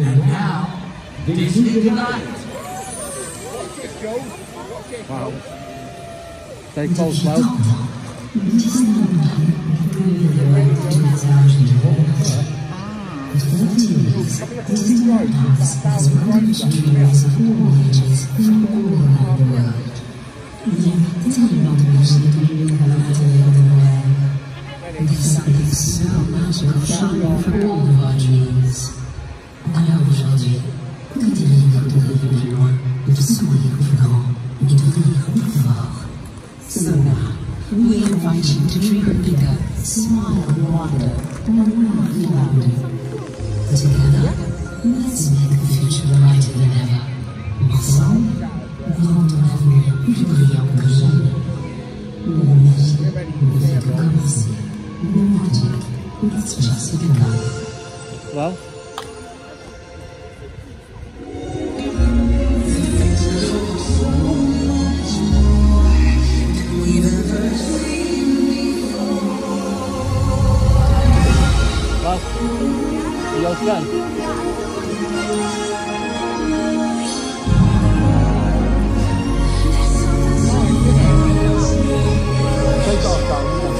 And now, Disney D-Light. Wow. Stay close, Mo. Something so magical shining for all of our dreams. De et de rire fort So now, we invite you to dream bigger, smile wonder, and laugh louder. Together, let's make the future brighter than ever. Ensemble, rendons l'avenir plus brillant que jamais. La magie fait que commencer. The magic, it's just begun. Well, your friend. Take off.